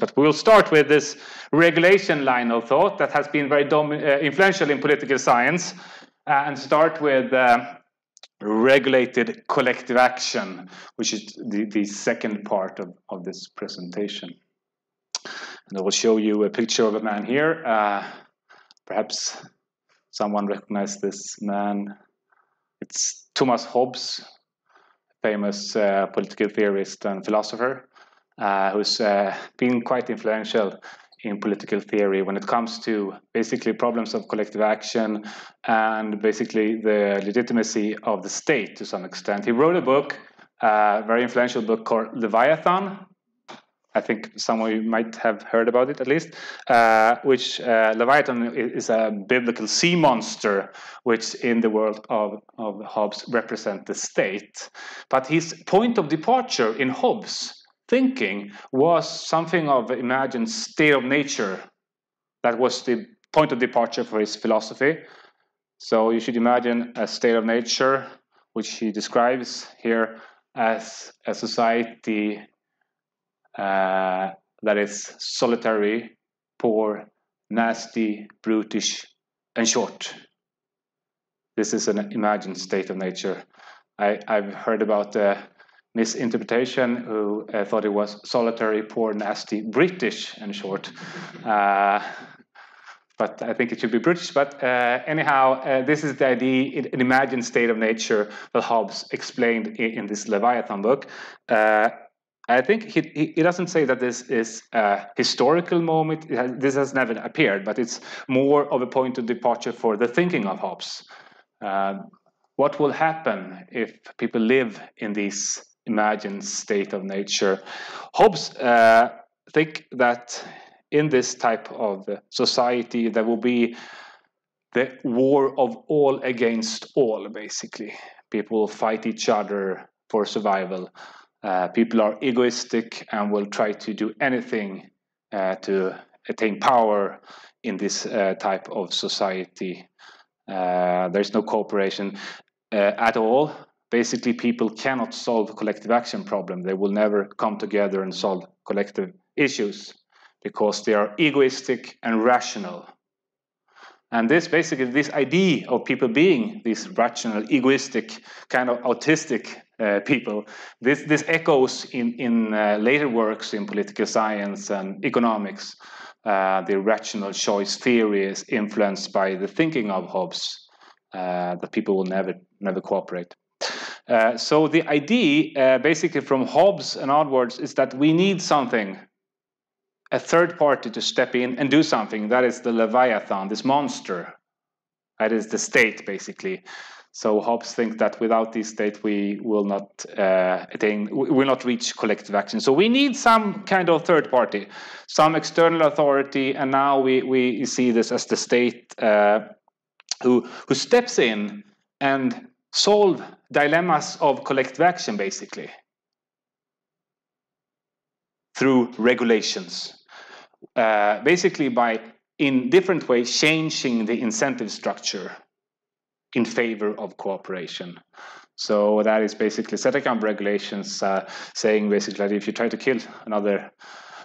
But we'll start with this regulation line of thought that has been very uh, influential in political science uh, and start with uh, regulated collective action, which is the, the second part of, of this presentation. And I will show you a picture of a man here. Uh, perhaps someone recognizes this man. It's Thomas Hobbes, famous uh, political theorist and philosopher, uh, who's uh, been quite influential in political theory when it comes to basically problems of collective action and basically the legitimacy of the state to some extent. He wrote a book, a very influential book called Leviathan. I think some of you might have heard about it at least, uh, which uh, Leviathan is a biblical sea monster, which in the world of, of Hobbes represent the state. But his point of departure in Hobbes thinking was something of imagined state of nature. That was the point of departure for his philosophy. So you should imagine a state of nature, which he describes here as a society uh, that is solitary, poor, nasty, brutish, and short. This is an imagined state of nature. I, have heard about the misinterpretation who uh, thought it was solitary, poor, nasty, British, in short. Uh, but I think it should be British. But uh, anyhow, uh, this is the idea, an imagined state of nature that Hobbes explained in, in this Leviathan book. Uh, I think he, he, doesn't say that this is a historical moment. Has, this has never appeared, but it's more of a point of departure for the thinking of Hobbes. Uh, what will happen if people live in these imagined state of nature. Hobbes uh, think that in this type of society there will be the war of all against all, basically. People fight each other for survival. Uh, people are egoistic and will try to do anything uh, to attain power in this uh, type of society. Uh, there's no cooperation uh, at all basically people cannot solve collective action problem. They will never come together and solve collective issues because they are egoistic and rational. And this basically, this idea of people being these rational, egoistic, kind of autistic uh, people, this, this echoes in, in uh, later works in political science and economics. Uh, the rational choice theory is influenced by the thinking of Hobbes uh, that people will never, never cooperate. Uh, so the idea, uh, basically from Hobbes and onwards, is that we need something, a third party to step in and do something. That is the Leviathan, this monster. That is the state, basically. So Hobbes thinks that without this state, we will not uh, attain, we will not reach collective action. So we need some kind of third party, some external authority, and now we, we see this as the state uh, who who steps in and solve dilemmas of collective action, basically, through regulations. Uh, basically, by in different ways changing the incentive structure in favor of cooperation. So that is basically setting up regulations uh, saying basically that if you try to kill another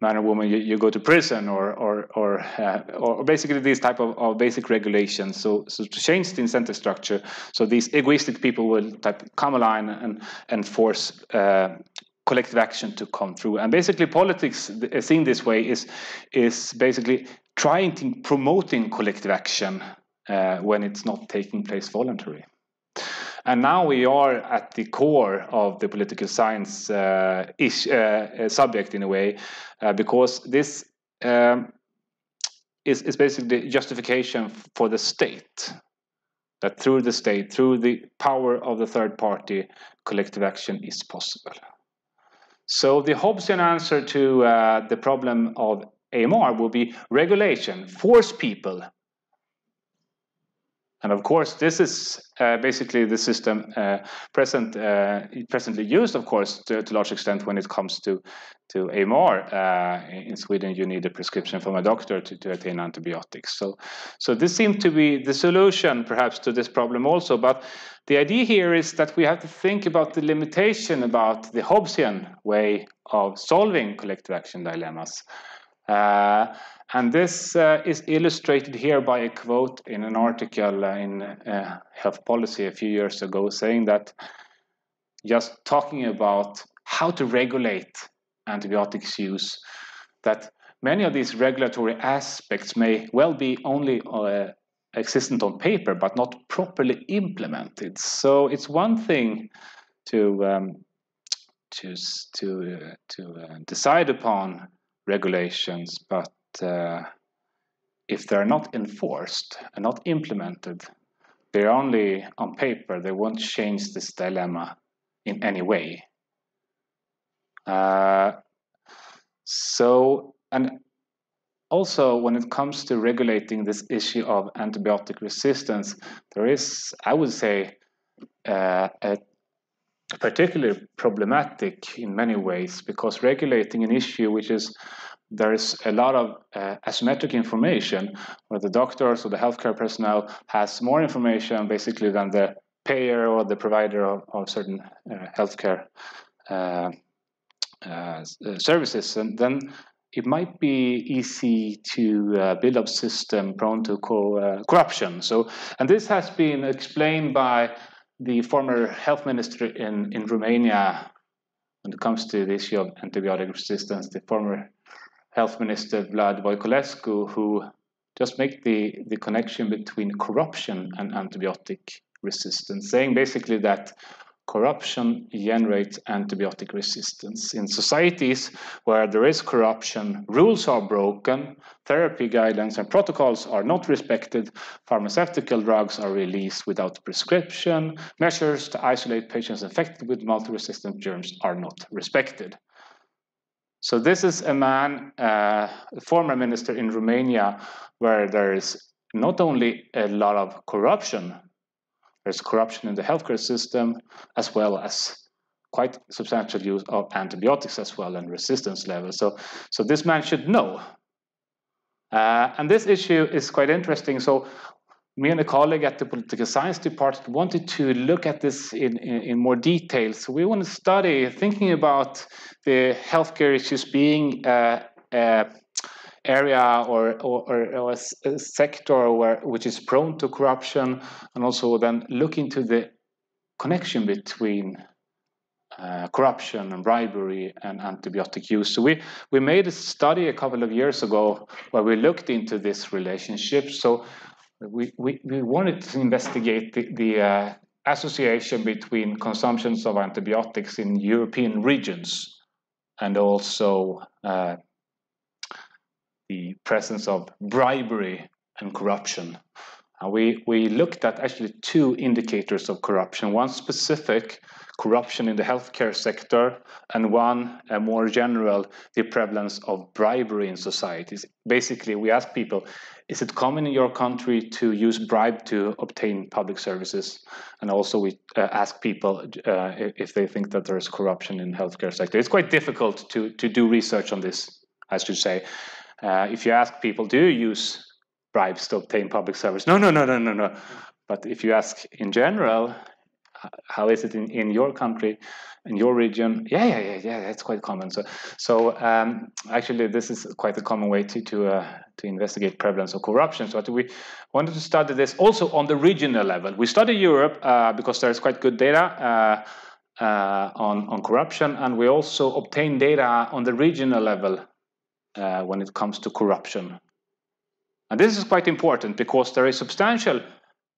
man or woman, you, you go to prison, or or or, uh, or basically these type of, of basic regulations. So so to change the incentive structure, so these egoistic people will type come align and and force. Uh, collective action to come through and basically politics seen this way is is basically trying to promoting collective action uh, when it's not taking place voluntarily and now we are at the core of the political science uh, ish, uh, uh, subject in a way, uh, because this um, is, is basically justification for the state. That through the state, through the power of the third party, collective action is possible. So the Hobbesian answer to uh, the problem of AMR will be regulation, force people and of course, this is uh, basically the system uh, present, uh, presently used, of course, to, to, large extent when it comes to, to AMR. Uh, in Sweden, you need a prescription from a doctor to, to attain antibiotics. So, so this seems to be the solution, perhaps, to this problem also. But the idea here is that we have to think about the limitation about the Hobbesian way of solving collective action dilemmas. Uh, and this uh, is illustrated here by a quote in an article uh, in uh, Health Policy a few years ago saying that just talking about how to regulate antibiotics use, that many of these regulatory aspects may well be only uh, existent on paper but not properly implemented. So it's one thing to um, to to uh, to decide upon regulations, but uh, if they're not enforced and not implemented, they're only on paper. They won't change this dilemma in any way. Uh, so, and also when it comes to regulating this issue of antibiotic resistance, there is, I would say, uh, a particularly problematic in many ways because regulating an issue which is there is a lot of uh, asymmetric information where the doctors or the healthcare personnel has more information basically than the payer or the provider of, of certain uh, healthcare uh, uh services. And then it might be easy to uh, build up system prone to co uh, corruption. So and this has been explained by the former health minister in, in Romania, when it comes to the issue of antibiotic resistance, the former health minister Vlad Voiculescu, who just make the, the connection between corruption and antibiotic resistance, saying basically that corruption generates antibiotic resistance. In societies where there is corruption, rules are broken, therapy guidelines and protocols are not respected, pharmaceutical drugs are released without prescription, measures to isolate patients infected with multi-resistant germs are not respected. So this is a man, uh, a former minister in Romania, where there is not only a lot of corruption there's corruption in the healthcare system, as well as quite substantial use of antibiotics as well and resistance levels. So, so this man should know. Uh, and this issue is quite interesting. So me and a colleague at the political science department wanted to look at this in, in, in, more detail. So we want to study thinking about the healthcare issues being uh, uh, area or, or, or a sector where, which is prone to corruption and also then look into the connection between uh, corruption and bribery and antibiotic use. So we, we made a study a couple of years ago where we looked into this relationship. So we, we, we wanted to investigate the, the uh, association between consumptions of antibiotics in European regions and also uh, the presence of bribery and corruption. Uh, we, we looked at actually two indicators of corruption, one specific, corruption in the healthcare sector, and one a more general, the prevalence of bribery in societies. Basically, we ask people, is it common in your country to use bribe to obtain public services? And also we uh, ask people uh, if they think that there is corruption in healthcare sector. It's quite difficult to, to do research on this, I should say. Uh, if you ask people, do you use bribes to obtain public service? No, no, no, no, no, no. But if you ask in general, how is it in, in your country, in your region? Yeah, yeah, yeah, yeah. That's quite common. So, so um, actually, this is quite a common way to to uh, to investigate prevalence of corruption. So, we wanted to study this also on the regional level. We study Europe uh, because there is quite good data. Uh, uh, on, on corruption, and we also obtain data on the regional level uh, when it comes to corruption. And this is quite important because there is substantial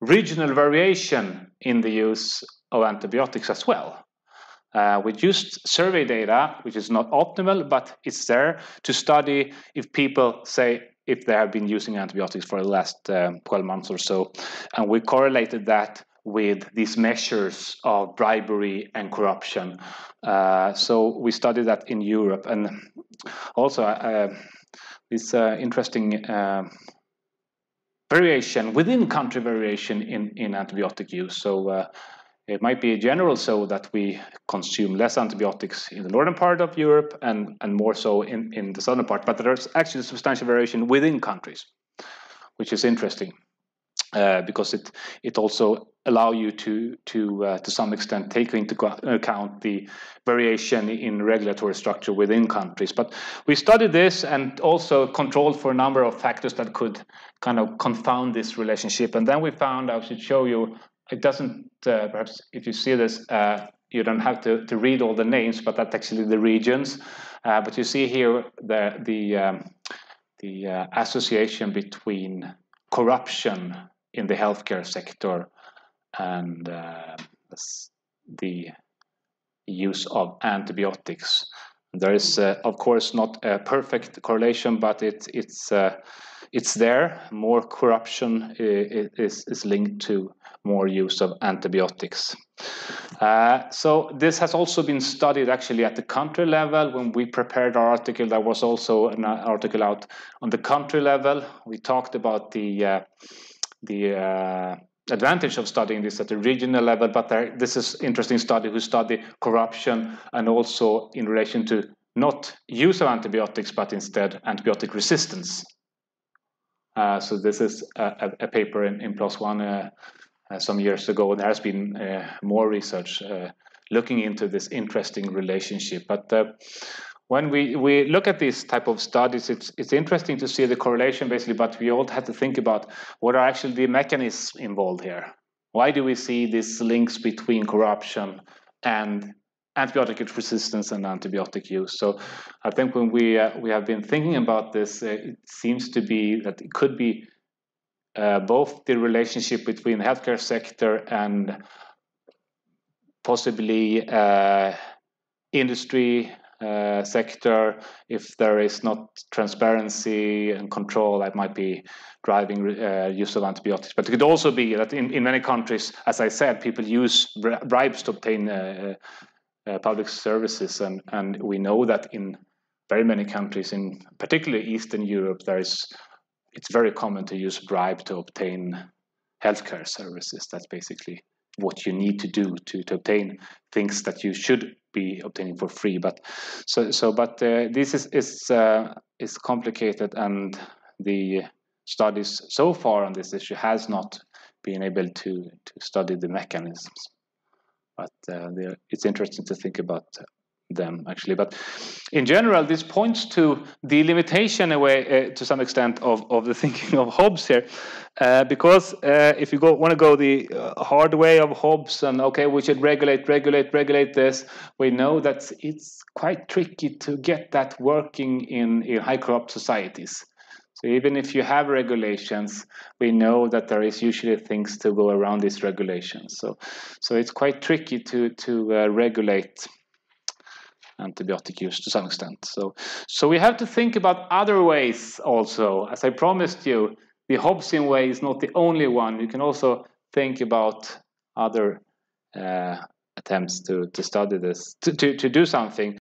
regional variation in the use of antibiotics as well. Uh, we used survey data, which is not optimal, but it's there to study if people say if they have been using antibiotics for the last um, 12 months or so. And we correlated that with these measures of bribery and corruption. Uh, so we studied that in Europe, and also uh, this uh, interesting uh, variation within country variation in in antibiotic use. So. Uh, it might be general so that we consume less antibiotics in the northern part of Europe and, and more so in, in the southern part, but there's actually substantial variation within countries, which is interesting. Uh, because it it also allow you to to uh, to some extent take into account the variation in regulatory structure within countries. But we studied this and also controlled for a number of factors that could kind of confound this relationship. And then we found I should show you. It doesn't uh, perhaps if you see this. Uh, you don't have to, to read all the names, but that's actually the regions. Uh, but you see here the the um, the association between corruption in the healthcare sector and uh, the use of antibiotics. There is, uh, of course, not a perfect correlation, but it, it's uh, it's there. More corruption is, is linked to more use of antibiotics. Uh, so this has also been studied actually at the country level. When we prepared our article, there was also an article out on the country level. We talked about the uh, the uh, advantage of studying this at the regional level, but there, this is interesting study who study corruption and also in relation to not use of antibiotics, but instead antibiotic resistance. Uh, so this is a, a paper in, in PLOS One uh, uh, some years ago, and there has been uh, more research uh, looking into this interesting relationship. But when we, we look at these type of studies, it's, it's interesting to see the correlation basically, but we all have to think about what are actually the mechanisms involved here. Why do we see these links between corruption and antibiotic resistance and antibiotic use? So I think when we, uh, we have been thinking about this, uh, it seems to be that it could be uh, both the relationship between the healthcare sector and possibly uh, industry uh, sector, if there is not transparency and control, that might be driving uh, use of antibiotics. But it could also be that in, in many countries, as I said, people use bribes to obtain uh, uh, public services, and, and we know that in very many countries, in particularly Eastern Europe, there is it's very common to use bribe to obtain healthcare services. That's basically what you need to do to, to obtain things that you should be obtaining for free. But so so but uh, this is is uh, is complicated, and the studies so far on this issue has not been able to to study the mechanisms. But uh, it's interesting to think about them actually. But in general, this points to the limitation away uh, to some extent of, of the thinking of Hobbes here, uh, because uh, if you go want to go the uh, hard way of Hobbes and okay, we should regulate, regulate, regulate this, we know that it's quite tricky to get that working in, in high corrupt societies. So even if you have regulations, we know that there is usually things to go around these regulations. So, so it's quite tricky to to uh, regulate antibiotic use to some extent. So, so we have to think about other ways also. As I promised you, the Hobbesian way is not the only one. You can also think about other uh, attempts to, to study this, to, to, to do something.